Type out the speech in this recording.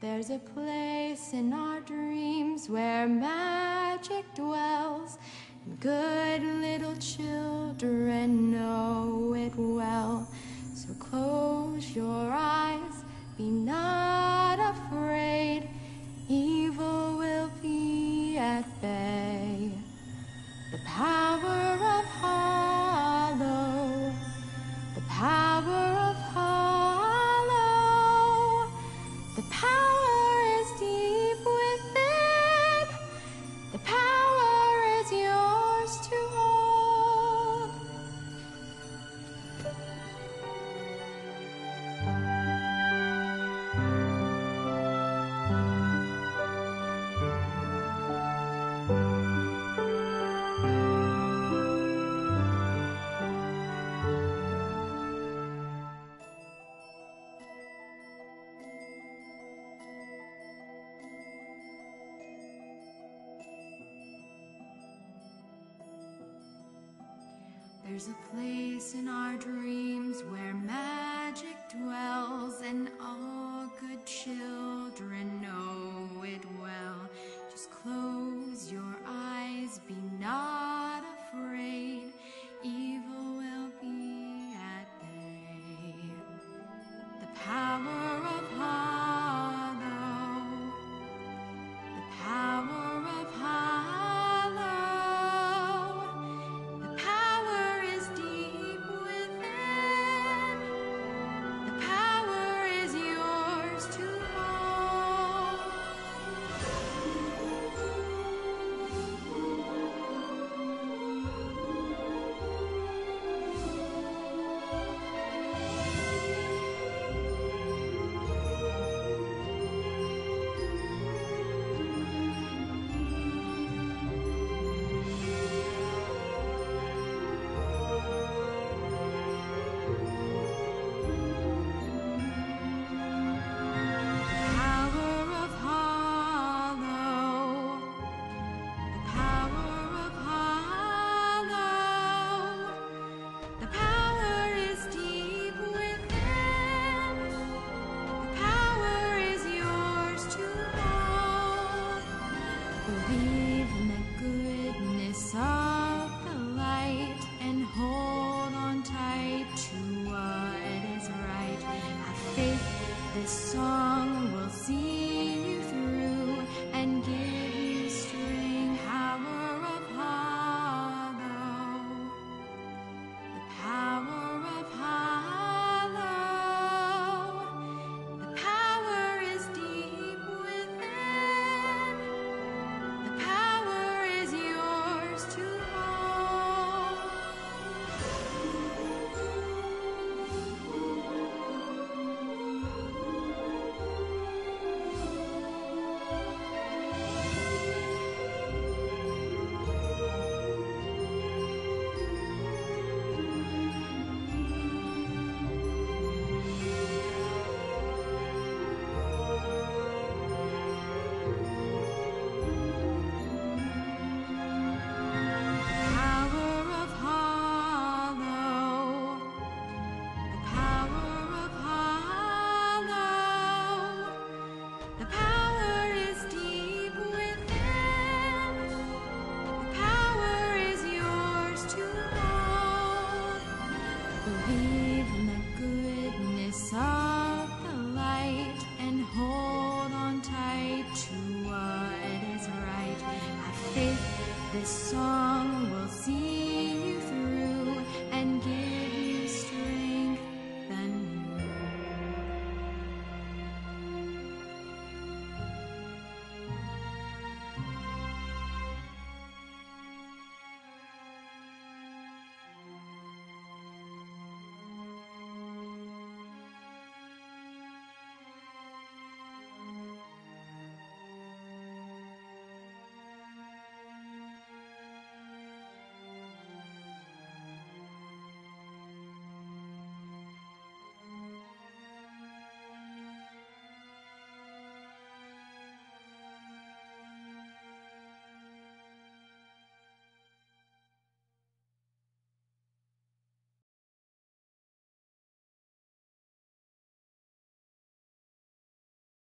There's a place in our dreams where magic dwells, and good little children know it well. So close your eyes, be not afraid, evil will be at bay. There's a place in our dreams where magic dwells, and all good children faith, this song will see Believe in the goodness of the light and hold on tight to what is right. Have faith, this song